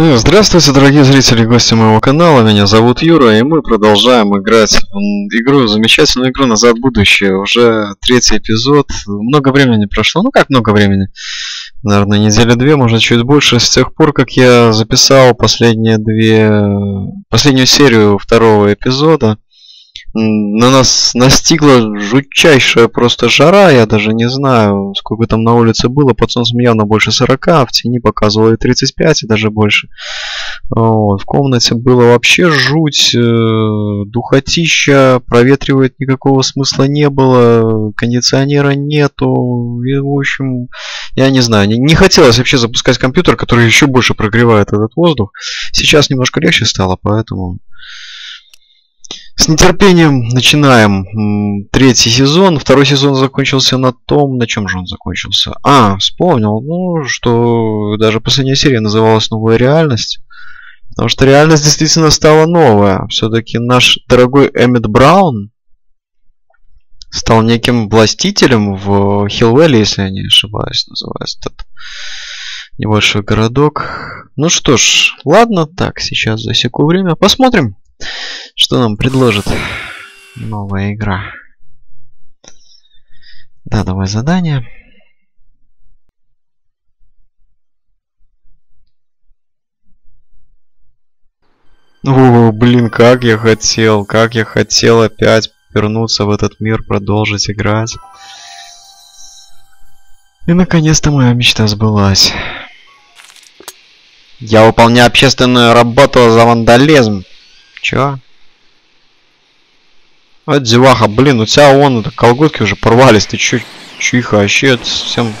Здравствуйте, дорогие зрители и гости моего канала. Меня зовут Юра, и мы продолжаем играть в игру, замечательную игру «Назад в будущее». Уже третий эпизод. Много времени прошло. Ну, как много времени? Наверное, недели две, может, чуть больше. С тех пор, как я записал последние две... Последнюю серию второго эпизода. На нас настигла жутчайшая просто жара. Я даже не знаю, сколько там на улице было. Под солнцем явно больше 40, а в тени показывало и 35, и даже больше. Вот. В комнате было вообще жуть, э, духотища, проветривать никакого смысла не было, кондиционера нету, и, в общем, я не знаю, не, не хотелось вообще запускать компьютер, который еще больше прогревает этот воздух. Сейчас немножко легче стало, поэтому с нетерпением начинаем третий сезон. Второй сезон закончился на том, на чем же он закончился. А, вспомнил, ну, что даже последняя серия называлась «Новая реальность». Потому что реальность действительно стала новая. Все-таки наш дорогой Эммет Браун стал неким властителем в Хиллвелле, если я не ошибаюсь, называется этот небольшой городок. Ну что ж, ладно, так, сейчас засеку время. Посмотрим, что нам предложит новая игра. Да, давай задание. О, блин, как я хотел, как я хотел опять вернуться в этот мир, продолжить играть. И наконец-то моя мечта сбылась. Я выполняю общественную работу за вандализм. Чё? А, деваха, блин, у тебя вон это колготки уже порвались. Ты чё, чиха, вообще это совсем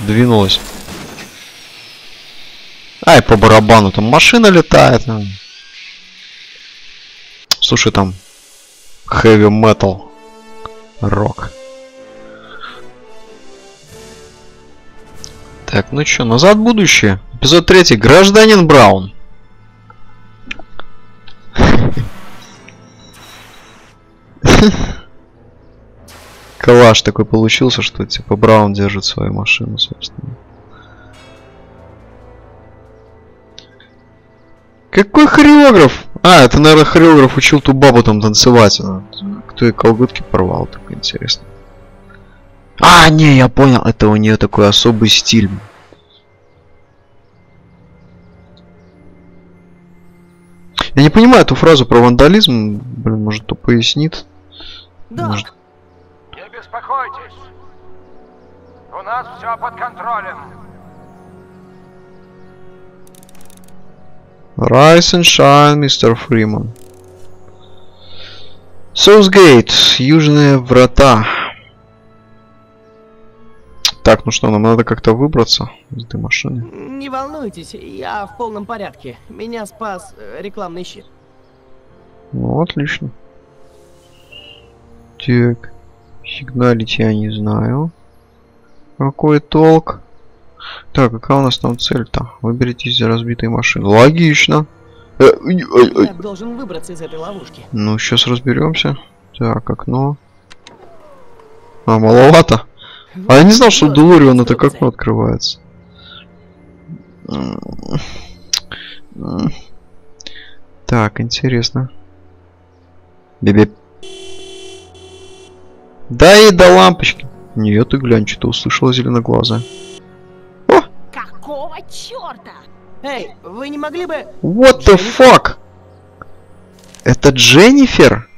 двинулась. Ай, по барабану, там машина летает. ну. Слушай, там heavy metal рок. Так, ну чё, назад будущее. Эпизод 3. Гражданин Браун. Калаш такой получился, что типа Браун держит свою машину, собственно. Какой хореограф? А, это, наверное, хореограф учил ту бабу там танцевать. Кто и колготки порвал, так интересно. А, не, я понял, это у нее такой особый стиль. Я не понимаю эту фразу про вандализм. Блин, может, кто пояснит? Может, Док, Не беспокойтесь. У нас все под контролем. Rise and shine, мистер Фриман. Соусгейт, южные врата. Так, ну что, нам надо как-то выбраться из этой машины. не волнуйтесь, я в полном порядке. Меня спас э, рекламный щит. Ну, отлично. Так, сигналить я не знаю. Какой толк? Так, какая у нас там цель-то? Выберитесь из разбитой машины. Логично. Э. Я должен выбраться из этой ловушки. Ну, сейчас разберемся. Так, окно. А, маловато. А я не знал, что у Делориана так инструкция. окно открывается. Так, интересно. Бебе. Да и до лампочки. Нет, ты глянь, что-то услышала зеленоглазая. Какого черта? Эй, вы не могли бы... What the fuck? Это Дженнифер?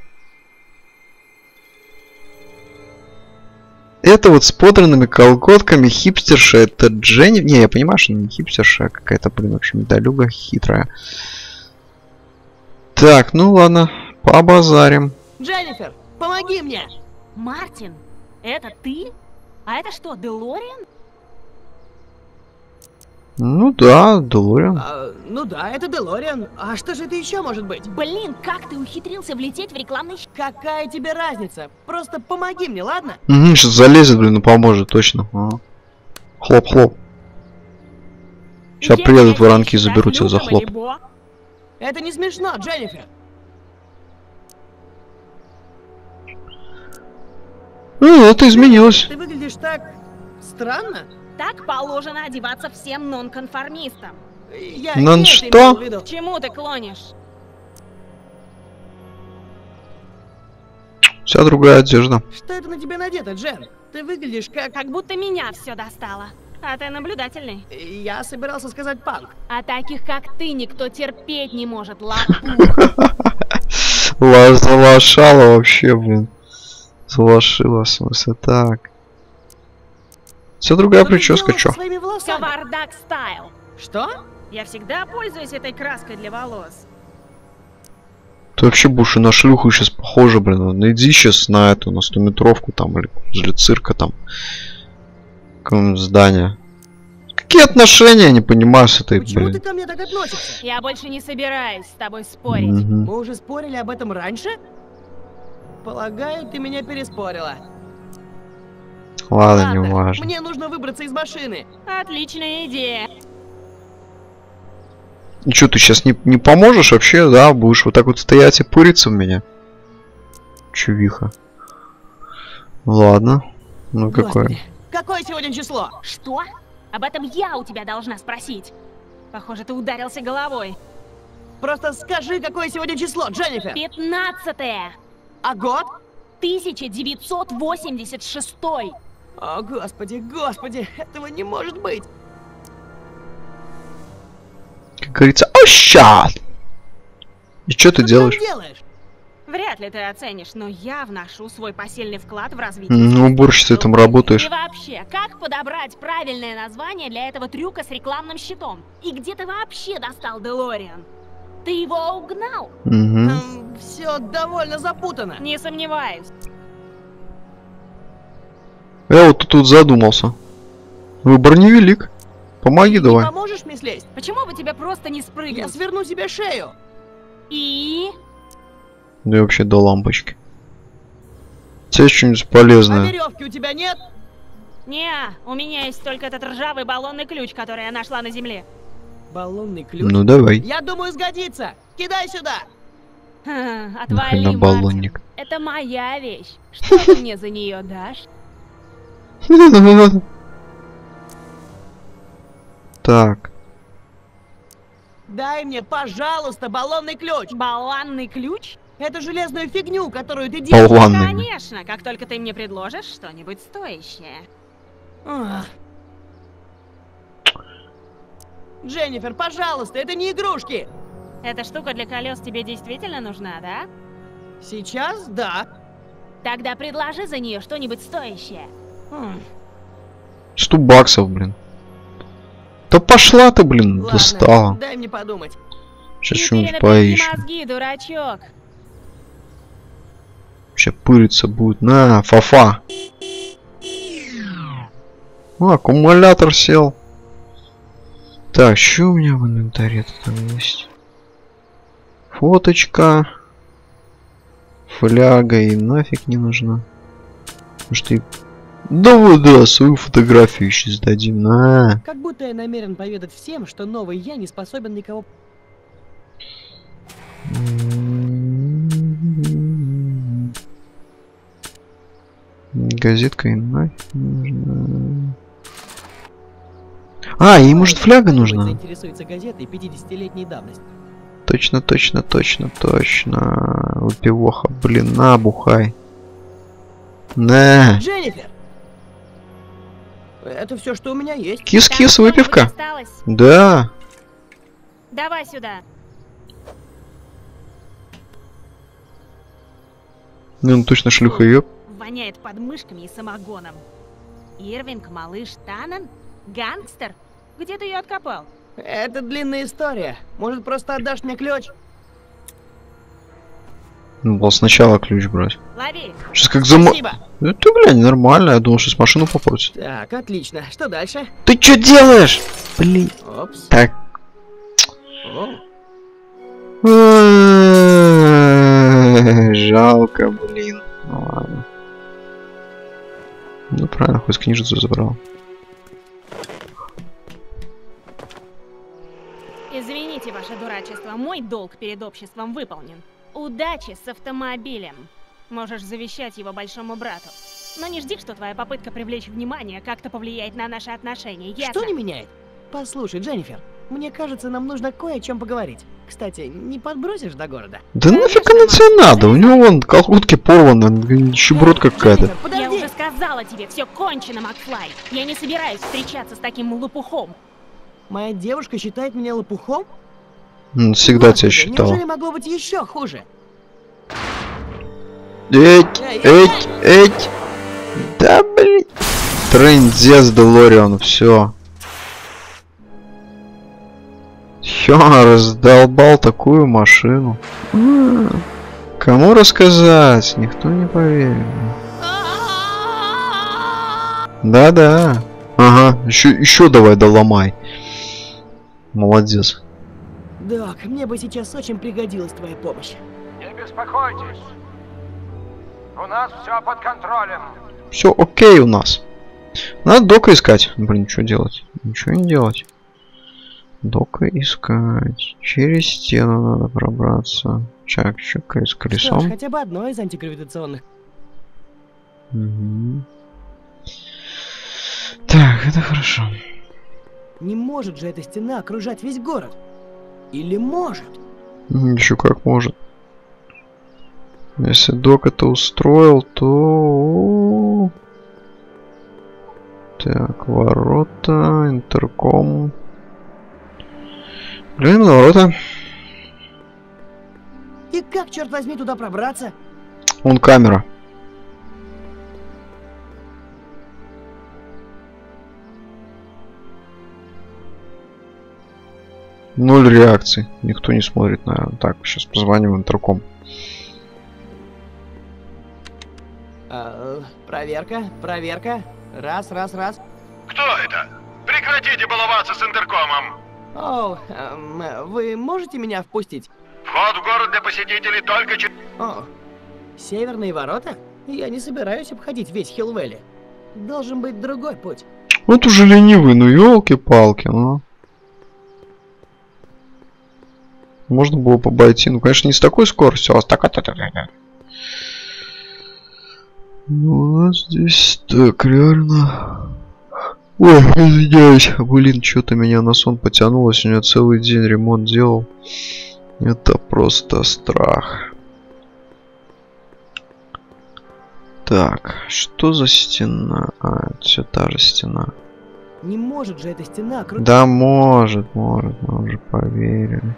Это вот с подранными колготками хипстерша, это Дженни... Не, я понимаю, что она не хипстерша, а какая-то, блин, вообще медалюга хитрая. Так, ну ладно, побазарим. Дженнифер, помоги мне! Мартин, это ты? А это что, Делориан? Ну да, Делориан. А, ну да, это Делориан. А что же это еще может быть? Блин, как ты ухитрился влететь в рекламный щит? Какая тебе разница? Просто помоги мне, ладно? Угу, сейчас залезет, блин, ну поможет, точно. Ага. Хлоп-хлоп. Сейчас приедут воронки и заберут тебя за хлоп. Это не смешно, Дженнифер. Ну, это изменилось. Ты выглядишь так... странно. Так положено одеваться всем нонконформистам. Я Ну не это что? имел в виду. К чему ты клонишь? Вся другая одежда. Что это на тебе надето, Джен? Ты выглядишь как... Как будто меня все достало. А ты наблюдательный. Я собирался сказать панк. А таких, как ты, никто терпеть не может, лапух. Ла- Залошала вообще, блин. Залошила, в смысле, так. Вся другая ты прическа, чё? стайл. Что? Я всегда пользуюсь этой краской для волос. Ты вообще будешь и на шлюху сейчас похоже, блин. Ну иди сейчас на эту, на стометровку там, или возле цирка там. Какое-нибудь здание. Какие отношения, я не понимаю, с этой, Почему ты блин. ко мне так относишься? Я больше не собираюсь с тобой спорить. Мгм. Мы уже спорили об этом раньше? Полагаю, ты меня переспорила. Ладно, не важно. мне нужно выбраться из машины. Отличная идея. Ну что, ты сейчас не, не поможешь вообще, да? Будешь вот так вот стоять и пыриться в меня? Чувиха. Ладно. Ну какое? Господи, какое сегодня число? Что? Об этом я у тебя должна спросить. Похоже, ты ударился головой. Просто скажи, какое сегодня число, Дженнифер. Пятнадцатое. А год? 1986. О, господи, господи, этого не может быть. Как говорится, о, ща! И что ты Что делаешь? делаешь? Вряд ли ты оценишь, но я вношу свой посильный вклад в развитие. Искусства. уборщицей там работаешь. И вообще, как подобрать правильное название для этого трюка с рекламным щитом? И где ты вообще достал Делориан? Ты его угнал? Угу. Все довольно запутано. Не сомневаюсь. Я вот тут задумался. Выбор невелик. Помоги Ты давай. Не поможешь мне слезть? Почему бы тебе просто не Я спрыгнуть? сверну себе шею. И... Да и вообще до лампочки. Тебя есть что-нибудь А полезное? веревки у тебя нет? Не, у меня есть только этот ржавый баллонный ключ, который я нашла на земле. Баллонный ключ? Ну давай. Я думаю, сгодится. Кидай сюда. Отвали, Мартин. баллонник? Это моя вещь. Что ты мне за нее дашь? Так. Дай мне, пожалуйста, баллонный ключ. Баллонный ключ? Эту железную фигню, которую ты делаешь. Болванный. Конечно, как только ты мне предложишь что-нибудь стоящее. Ах. Дженнифер, пожалуйста, это не игрушки. Эта штука для колес тебе действительно нужна, да? Сейчас, да. Тогда предложи за нее что-нибудь стоящее. Хм, 100 баксов, блин. Да пошла ты, блин, Ладно, достала. дай мне подумать. Сейчас что-нибудь поищем. мозги, дурачок. Сейчас пыриться будет. На, фафа. О, аккумулятор сел. Так, что у меня в инвентаре там есть? Фоточка. Фляга и нафиг не нужна. Может и... Да вот да, свою фотографию еще сдадим. На. Как будто я намерен поведать всем, что новый я не способен никого... Газетка и нафиг не нужна. А, ей может фляга нужна? заинтересуется газетой 50-летней давности. Точно, точно, точно, точно. Выпивоха, блин, на, бухай. На. Дженнифер! Это все, что у меня есть. Кис-кис, выпивка. Да. Давай сюда. Ну, точно шлюха ёб. Воняет подмышками и самогоном. Ирвинг, малыш Танан? Гангстер? Где ты ее откопал? Это длинная история. Может, просто отдашь мне ключ? Надо было сначала ключ брать. Лови. Сейчас как зам... Спасибо. Это, глянь, нормально. Я думал, сейчас машину попросит. Так, отлично. Что дальше? Ты что делаешь? Блин. Опс. Так. Жалко, блин. Ну ладно. Ну правильно, хоть книжицу забрал. Извините, ваше дурачество, мой долг перед обществом выполнен. Удачи с автомобилем. Можешь завещать его большому брату. Но не жди, что твоя попытка привлечь внимание как-то повлияет на наши отношения, ясно? Что не меняет? Послушай, Дженнифер, Мне кажется, нам нужно кое о чем поговорить. Кстати, не подбросишь до города? Да нафиг оно тебе надо? У него вон колготки порваны, нищеброд какая-то. Я уже сказала тебе, все кончено, Макфлай. Я не собираюсь встречаться с таким лопухом. Моя девушка считает меня лопухом? М, Всегда тебя Господи, считал. Неужели могло быть еще хуже? Эть, Эй, эть, эть. Да блин. Трындец Делориан, все. Все, раздолбал такую машину. Кому рассказать? Никто не поверит. Да-да. Ага, еще, еще давай доломай. Молодец. Док, мне бы сейчас очень пригодилась твоя помощь. Не беспокойтесь. У нас все под контролем. Все окей у нас. Надо дока искать. Блин, что делать? Ничего не делать. Дока искать. Через стену надо пробраться. Чак, чекай с Что ж, колесом. хотя бы одно из антигравитационных. Мгм. Так, это хорошо. Не может же эта стена окружать весь город. Или может? Еще как может. Если док это устроил, то... Так, ворота, интерком. Глянем на ворота. И как, черт возьми, туда пробраться? Вон камера. Ноль реакций. Никто не смотрит, наверное. Так, сейчас позвоним в интерком. А, проверка, проверка. Раз, раз, раз. Кто это? Прекратите баловаться с интеркомом. О, эм, вы можете меня впустить? Вход в город для посетителей только через... О, северные ворота? Я не собираюсь обходить весь Хилвелли. Должен быть другой путь. Вот уже ленивый, ну елки-палки, ну. Можно было бы обойти, ну конечно не с такой скоростью, а с так Ну, у нас здесь так, реально. Ой, извиняюсь, блин, что-то меня на сон потянуло, сегодня целый день ремонт делал. Это просто страх. Так, что за стена? А, все та же стена. Не может же эта стена окружать... Да может, может, мы уже поверили.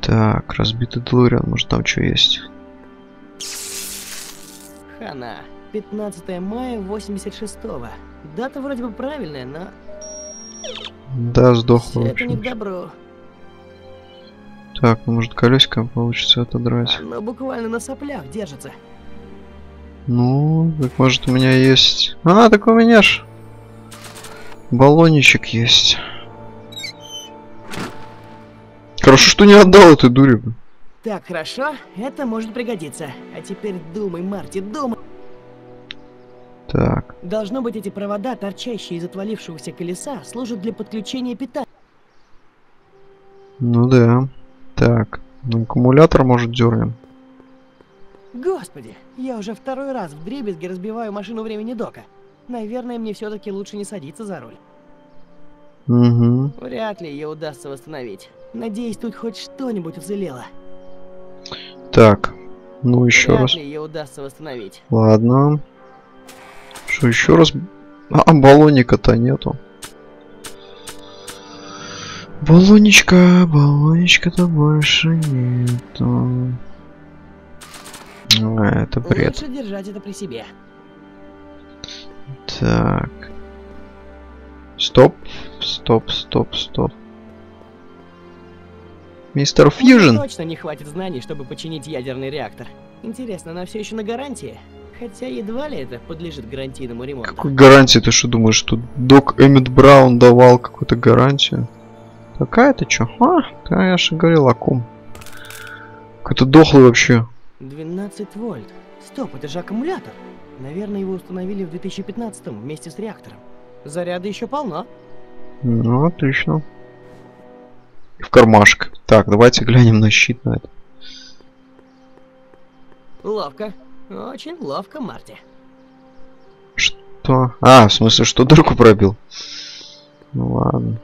Так, разбитый Делориан, может там что есть? Хана. 15 мая 86-го. Дата вроде бы правильная, но Да, сдохло это не к добру. Так, ну может колесико получится отодрать. Оно буквально на соплях держится. Ну, так может у меня есть... А, так у меня ж... Баллончик есть. Хорошо, что не отдал дуре. блин. Так, хорошо, это может пригодиться. А теперь думай, Марти, думай. Так, Должно быть, эти провода, торчащие из отвалившегося колеса, служат для подключения питания. ну да. Так, ну, аккумулятор может дернем. Господи, я уже второй раз в дребезге разбиваю машину времени Дока. Наверное, мне все-таки лучше не садиться за руль. Угу. Вряд ли ее удастся восстановить. Надеюсь, тут хоть что-нибудь уцелело. Так, ну еще Вряд раз. ли ее удастся восстановить. Ладно. Что еще раз? А, баллоника-то нету. Баллонечка, баллонечка-то больше нету. А, это бред. Лучше держать это при себе. Так. Стоп, стоп, стоп, стоп. Мистер Фьюжн. точно не хватит знаний, чтобы починить ядерный реактор. Интересно, она все еще на гарантии? Хотя едва ли это подлежит гарантийному ремонту. Какой гарантии? Ты что думаешь, что док Эммет Браун давал какую-то гарантию? Какая-то чё? А, да, я же говорил о ком. Какой-то дохлый вообще. 12 вольт. Стоп, это же аккумулятор. Наверное, его установили в 2015 вместе с реактором. Заряда еще полно. Ну, отлично в кармашек. Так, давайте глянем на щит на это. Ловко. Очень ловко, Марти. Что? А, в смысле, что дырку пробил? Ну ладно.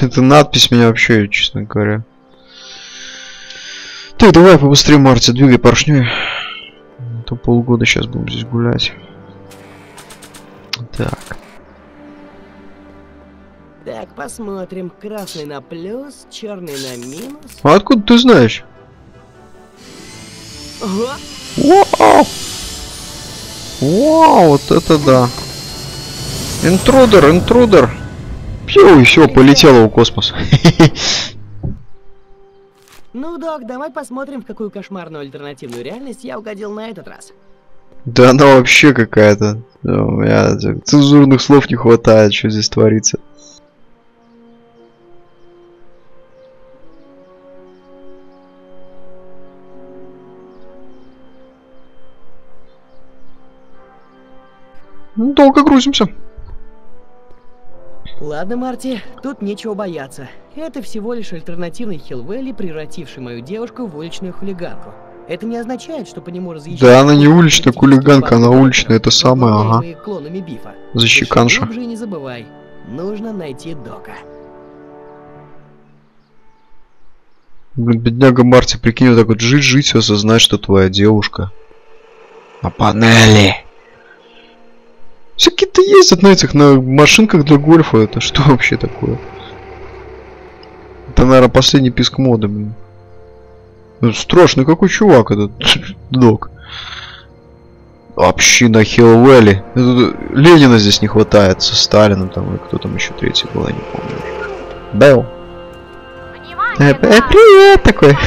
Это надпись меня вообще, честно говоря. Так, давай побыстрее, Марти, двигай поршней. То полгода сейчас будем здесь гулять. Так. Так, посмотрим. Красный на плюс, черный на минус. А откуда ты знаешь? Ого! Вау! Вау, вот это да. Интрудер, интрудер. Пью, и все, полетело в космос. Ну, док, давай посмотрим, в какую кошмарную альтернативную реальность я угодил на этот раз. Да она вообще какая-то. У меня цензурных слов не хватает, что здесь творится. Ну, долго грузимся. Ладно, Марти, тут нечего бояться. Это всего лишь альтернативный Хилвелли, превративший мою девушку в уличную хулиганку. Это не означает, что по нему разъезжают... Да, она не уличная хулиганка, она уличная, это самое, ага. клонами Бифа. Защеканша. И не забывай, нужно найти Дока. Блин, бедняга Марти, прикинь, вот так вот жить-жить осознать, что твоя девушка. На панели. Какие-то ездят на этих, на машинках для гольфа. Это что вообще такое? Это, наверное, последний писк моды, блин. Ну, Страшный какой чувак этот док. Община Хиллвелли. Это- Ленина здесь не хватает со Сталином там, и кто там еще третий был, я не помню. Белл. Э, э, привет такой.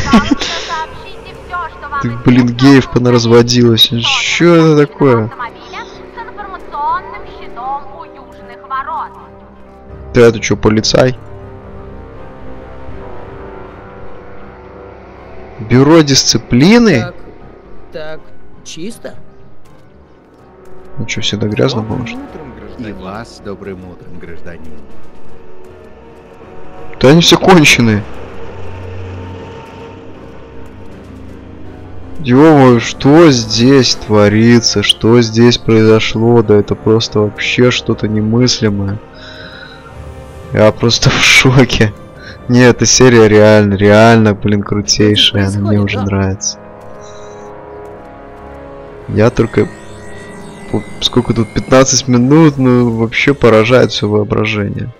Ты, блин, геев понаразводилась. Что это такое? Ты это что, полицай? Бюро дисциплины? Так, так, чисто? Ну что, всегда грязно было? что ли? И вас добрым утром, гражданин. Да они все конченые. ё что здесь творится? Что здесь произошло? Да это просто вообще что-то немыслимое. Я просто в шоке. Не, эта серия реально, реально, блин, крутейшая. Она мне уже да? нравится. Я только... Сколько тут? 15 минут, ну вообще поражает все воображение.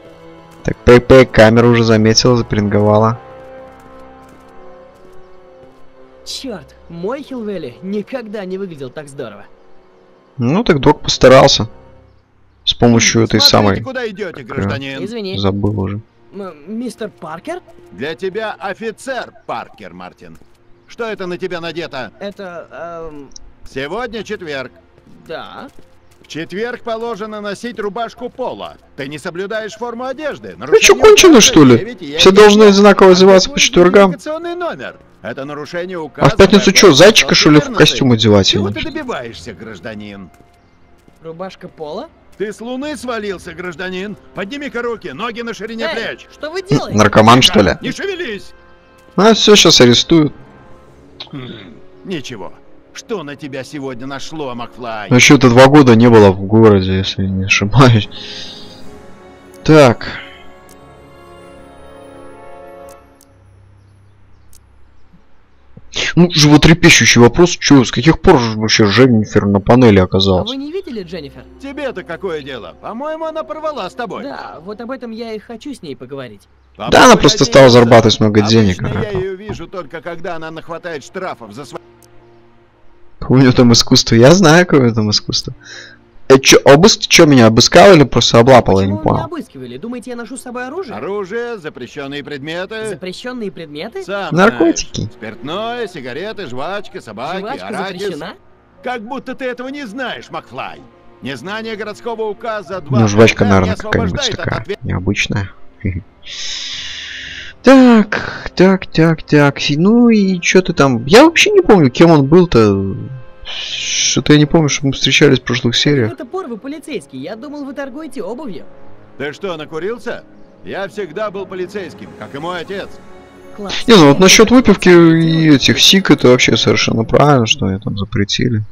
Так, ПП камера уже заметила, запринговала. Черт, мой Хилвелли никогда не выглядел так здорово. Ну так док постарался. С помощью этой Смотрите, самой... куда идете, гражданин? Извини, Забыл уже. м- мистер Паркер? Для тебя офицер, Паркер Мартин. Что это на тебя надето? Это, эм, Сегодня четверг. да. В четверг положено носить рубашку пола. Ты не соблюдаешь форму одежды. Вы чё, кончены, что ли? Все должны одинаково одеваться по четвергам. Номер. Это нарушение указа. А в пятницу что, зайчика что ли в 114? костюм одевать? Чего ты что? добиваешься, гражданин? Рубашка пола? Ты с луны свалился, гражданин? Подними-ка руки, ноги на ширине Эй, плеч. что вы делаете? Наркоман что ли? Не шевелись! А, все, сейчас арестуют. Хм, Ничего. Что на тебя сегодня нашло, Макфлай? Ну что-то два года не было в городе, если не ошибаюсь. Так. Ну, животрепещущий вопрос, что, с каких пор же вообще Дженнифер на панели А оказалась? вы не видели Дженнифер? Тебе-то какое дело? По-моему, она порвала с тобой. Да, вот об этом я и хочу с ней поговорить. По-моему, Да, она просто стала зарабатывать много денег. Я ее вижу только когда она нахватает штрафов за свои... Какое нее там искусство? Я знаю, какое там искусство. Э, чё, обыск, чё, меня обыскал или просто облапал, я не вы меня понял. обыскивали? Думаете, я ношу с собой оружие? Оружие, запрещенные предметы. Запрещенные предметы? Сам Наркотики. знаешь. Спиртное, сигареты, жвачка, собаки, Жвачка арахис. запрещена? Как будто ты этого не знаешь, Макфлай. Незнание городского указа 2 Ну, жвачка, наверное, какая-нибудь такая ответственности. необычная. Так, так, так, так. Ну и что ты там? Я вообще не помню, кем он был-то. Что-то я не помню, что мы встречались в прошлых сериях. Это пор вы полицейский. Я думал, вы торгуете обувью. Ты что, накурился? Я всегда был полицейским, как и мой отец. Класс. Не, ну вот насчет выпивки и этих сик, это вообще совершенно правильно, что они там запретили.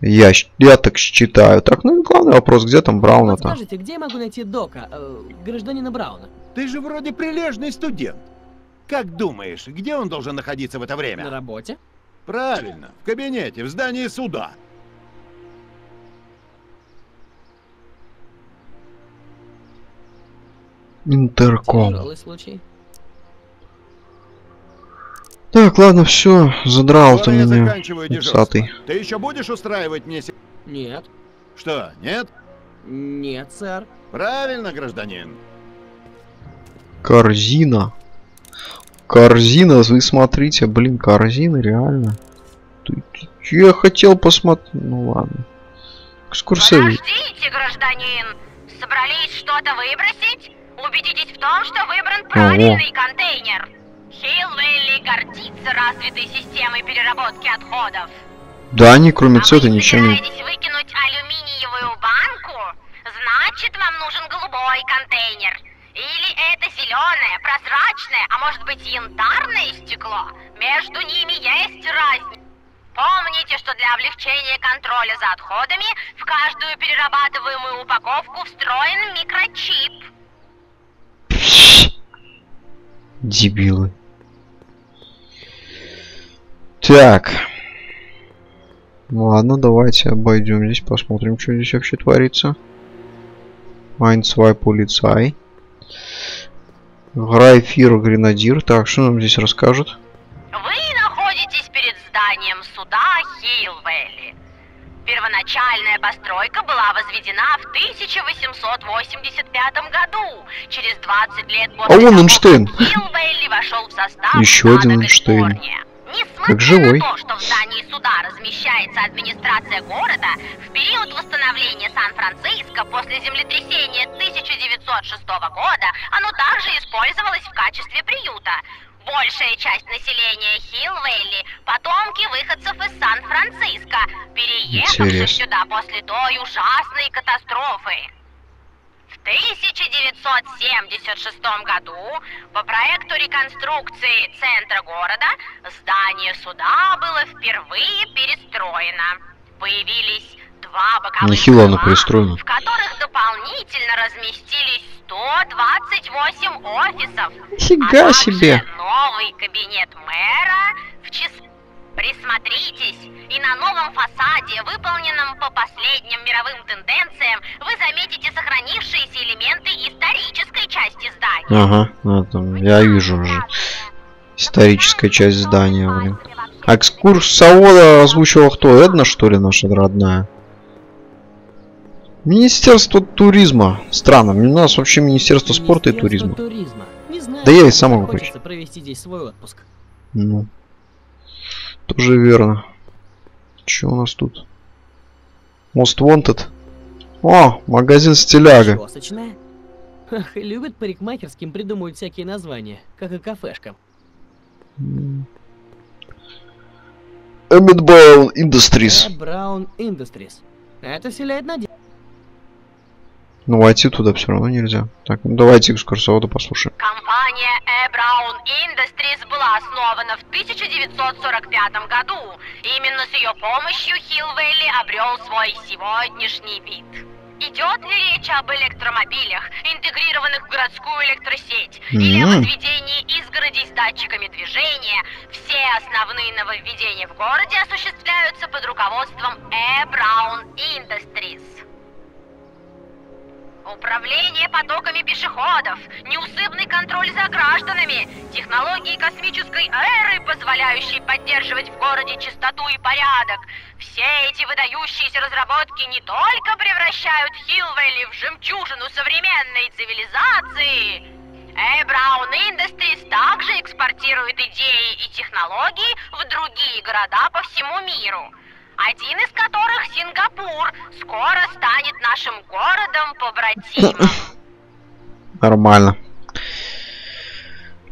Я, я так считаю. Так, ну и главный вопрос, где там Брауна-то? Подскажите, где я могу найти Дока, э, гражданина Брауна? Ты же вроде прилежный студент. Как думаешь, где он должен находиться в это На время? работе? Правильно, в кабинете, в здании суда. Интерком. Случай. Так, ладно, все, задрал ты меня. усатый. Ты еще будешь устраивать мне... Нет. Что, нет? Нет, сэр. Правильно, гражданин. Корзина. Корзина, вы смотрите, блин, корзина, реально. Я хотел посмотреть. Ну ладно. Экскурсовик. Подождите, гражданин. Собрались что-то выбросить? Убедитесь в том, что выбран правильный контейнер. Хилвелли гордится развитой системой переработки отходов. Да, они кроме а цвета ничего не... выкинуть алюминиевую банку? Значит, вам нужен голубой контейнер. Или это зеленое, прозрачное, а может быть янтарное стекло? Между ними есть разница. Помните, что для облегчения контроля за отходами в каждую перерабатываемую упаковку встроен микрочип. Дебилы. Так. Ладно, давайте обойдем здесь, посмотрим, что здесь вообще творится. Майнцвай полицай. Грайфир гренадир. Так, что нам здесь расскажут? Вы находитесь перед зданием суда Хилвелли. Первоначальная постройка была возведена в 1885 году, через 20 лет после А вон Эйнштейн. Хилвелли вошел в состав Еще один Эйнштейн. Калифорния. Несмотря Как живой. на то, что в здании суда размещается администрация города, в период восстановления Сан-Франциско после землетрясения 1906 года оно также использовалось в качестве приюта. Большая часть населения Хилвелли – потомки выходцев из Сан-Франциско, переехавших Интересно. сюда после той ужасной катастрофы. В 1976 году по проекту реконструкции центра города здание суда было впервые перестроено. Появились два боковых Нехило оно крыла, в которых дополнительно разместились 128 офисов. Нифига а себе. новый кабинет мэра в чис... Присмотритесь, и на новом фасаде, выполненном по последним мировым тенденциям, вы заметите сохранившиеся элементы исторической части здания. Ага, ну, там, я вижу уже. Историческая часть здания, блин. А экскурсовода озвучивала кто? Эдна, что ли, наша родная? Министерство туризма. Странно, у нас вообще Министерство спорта и туризма. туризма. Знаю, Да я и сам могу провести здесь свой отпуск. Ну, тоже верно. Что у нас тут? Most Wanted. О, магазин стиляга. Чесочная. Ах, любят парикмахерским придумывать всякие названия, как и кафешкам. Эммит Браун. Э, Brown Industries. Это вселяет надежду. Ну, войти туда все равно нельзя. Так, ну давайте экскурсовода послушаем. Компания A. Industries была основана в 1945 году. Именно с ее помощью Хилвелли обрел свой сегодняшний вид. Идет ли речь об электромобилях, интегрированных в городскую электросеть, или о Мгм. возведении изгородей с датчиками движения, все основные нововведения в городе осуществляются под руководством A. Brown Industries. Управление потоками пешеходов, неусыпный контроль за гражданами, технологии космической эры, позволяющие поддерживать в городе чистоту и порядок. Все эти выдающиеся разработки не только превращают Хилвелли в жемчужину современной цивилизации. Brown Industries также экспортирует идеи и технологии в другие города по всему миру. Один из которых Сингапур скоро станет нашим городом-побратимом. Нормально.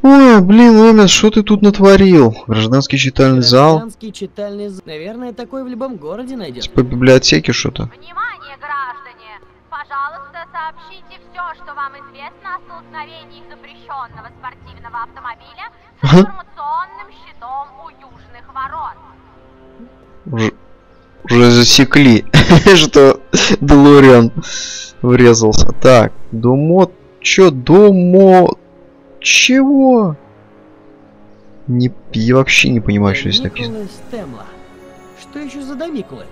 Ой, блин, Эммет, что ты тут натворил? Гражданский читальный зал? Гражданский читальный зал. Наверное, такой в любом городе найдешь. Типа библиотеки что-то. Внимание, граждане! Пожалуйста, сообщите все, что вам известно о столкновении запрещенного спортивного автомобиля с информационным щитом у южных ворот. Уже засекли, что Делориан врезался. Так, Домо... Чё, Домо... Чего? Не, я вообще не понимаю, что здесь написано. Стемла. Что еще за домикулы?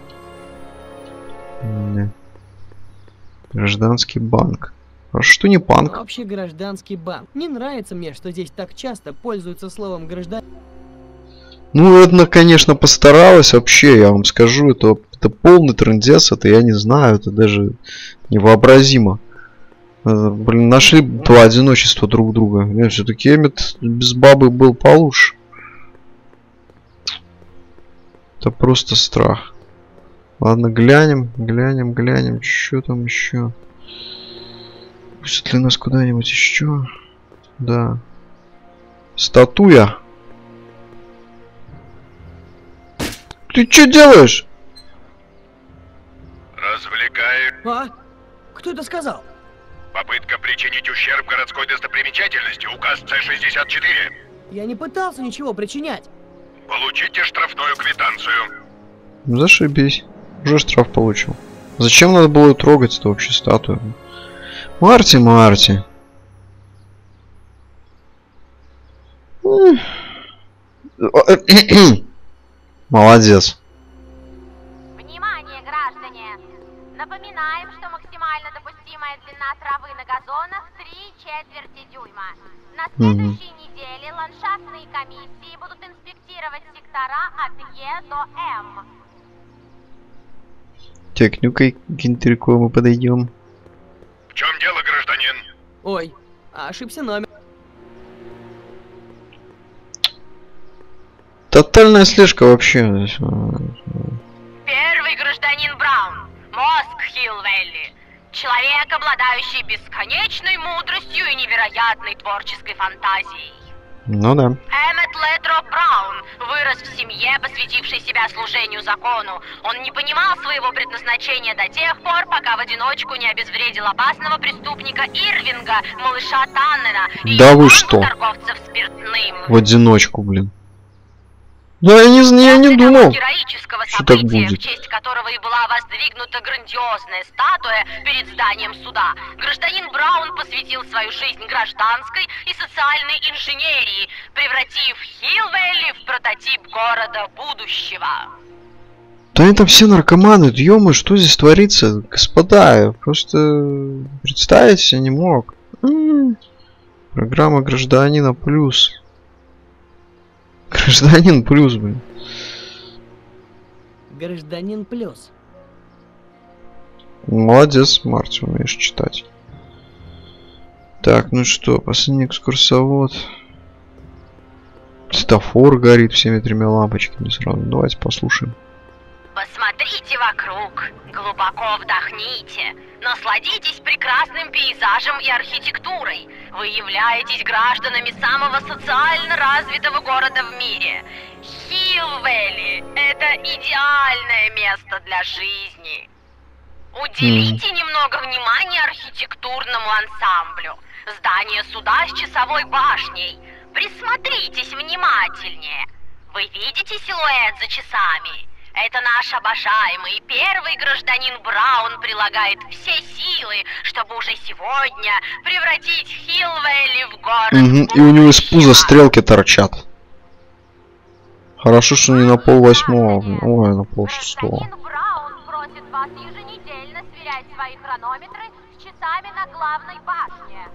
Не. Гражданский банк. А что не банк? Общий гражданский банк. Не нравится мне, что здесь так часто пользуются словом граждан. Ну, это, конечно, постаралась вообще, я вам скажу, это, это полный трендец, это я не знаю, это даже невообразимо. Э, Блин, нашли два одиночества друг друга. Все-таки Эммет без бабы был получше. Это просто страх. Ладно, глянем, глянем, глянем, что там еще. Пустят ли нас куда-нибудь еще? Да. Статуя. Ты что делаешь? Развлекает А? Кто это сказал? попытка причинить ущерб городской достопримечательности. Указ С-64. Я не пытался ничего причинять. Получите штрафную квитанцию. Зашибись. Уже штраф получил. Зачем надо было трогать это вообще статую? Марти, Марти. Молодец. Внимание, граждане! Напоминаем, что максимально допустимая длина травы на газонах 3 четверти дюйма. На следующей неделе ландшафтные комиссии будут инспектировать сектора от Е до М. Так, ну-ка, к интерку мы подойдем. В чем дело, гражданин? Ой, ошибся номер. Тотальная слежка вообще. Первый гражданин Браун. Мозг Хиллвелли. Человек, обладающий бесконечной мудростью и невероятной творческой фантазией. Ну да. Эммет Летро Браун вырос в семье, посвятившей себя служению закону. Он не понимал своего предназначения до тех пор, пока в одиночку не обезвредил опасного преступника Ирвинга, малыша Таннена и Да вы банду что? торговцев спиртным. В одиночку, блин. Да я не, я не думал. героического что так будет. в честь которого и была воздвигнута грандиозная статуя перед зданием суда, гражданин Браун посвятил свою жизнь гражданской и социальной инженерии, превратив Хиллвелли в прототип города будущего. Да там все наркоманы, ё что здесь творится? Господа, я просто представить себе не мог. М. Программа гражданина плюс. Гражданин плюс, блин. Гражданин плюс. Молодец, Марти, умеешь читать. Так, ну что, последний экскурсовод. Светофор горит всеми тремя лампочками сразу. Давайте послушаем. Посмотрите вокруг, глубоко вдохните, насладитесь прекрасным пейзажем и архитектурой. Вы являетесь гражданами самого социально развитого города в мире. Хиллвелли – это идеальное место для жизни. Уделите немного внимания архитектурному ансамблю. Здание суда с часовой башней. Присмотритесь внимательнее. Вы видите силуэт за часами? Это наш обожаемый первый гражданин Браун прилагает все силы, чтобы уже сегодня превратить Хиллвелли в город Мгм, И у него из пуза стрелки торчат. Хорошо, что не на пол восьмого. Ой, на пол шестого. Гражданин Браун просит вас еженедельно сверять свои хронометры с часами на главной башне.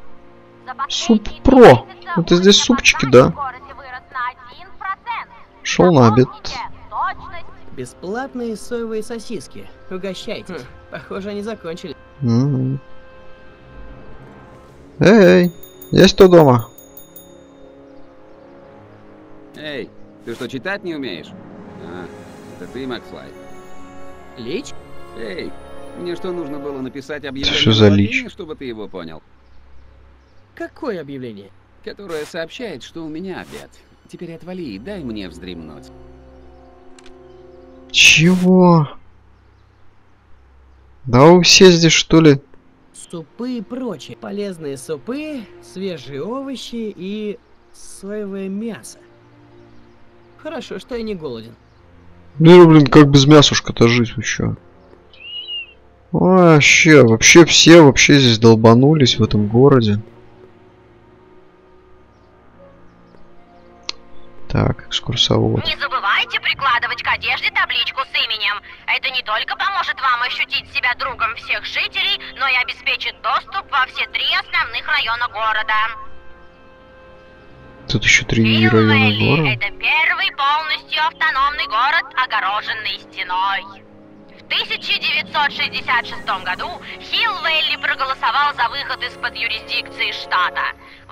За Суп Про. Это здесь супчики, да? в городе вырос на 1%. Шел на обед. Точность Бесплатные соевые сосиски. Угощайтесь. Хм. Похоже, они закончили. Мгм. Эй, есть кто дома? Эй, ты что, читать не умеешь? А, это ты, Макфлай. Лич? Эй, мне что, нужно было написать объявление что за лич? чтобы ты его понял? Какое объявление? Которое сообщает, что у меня обед. Теперь отвали и дай мне вздремнуть. Чего? Да вы все здесь что ли? Супы и прочее. Полезные супы, свежие овощи и соевое мясо. Хорошо, что я не голоден. Ну, блин, как без мясушка-то жить вообще? Вообще, вообще все вообще здесь долбанулись в этом городе. Так, экскурсовод. Не забывайте прикладывать к одежде табличку с именем. Это не только поможет вам ощутить себя другом всех жителей, но и обеспечит доступ во все три основных района города. Тут еще три района города. – это первый полностью автономный город, огороженный стеной. В 1966 году Хилвелли проголосовал за выход из-под юрисдикции штата.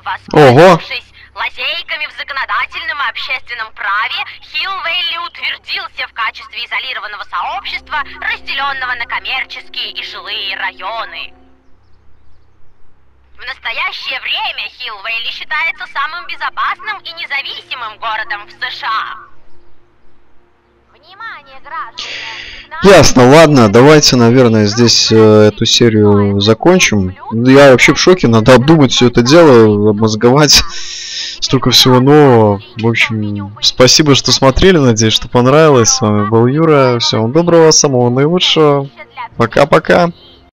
Воспользовавшись лазейками в законодательном и общественном праве, Хилвелли утвердился в качестве изолированного сообщества, разделенного на коммерческие и жилые районы. В настоящее время Хилвейли считается самым безопасным и независимым городом в США. Внимание, граждане! Ясно, ладно, давайте, наверное, здесь э, эту серию закончим. Я вообще в шоке, надо обдумать все это дело, обмозговать столько всего нового. В общем, спасибо, что смотрели, надеюсь, что понравилось. С вами был Юра, всего вам доброго, самого наилучшего. Пока-пока.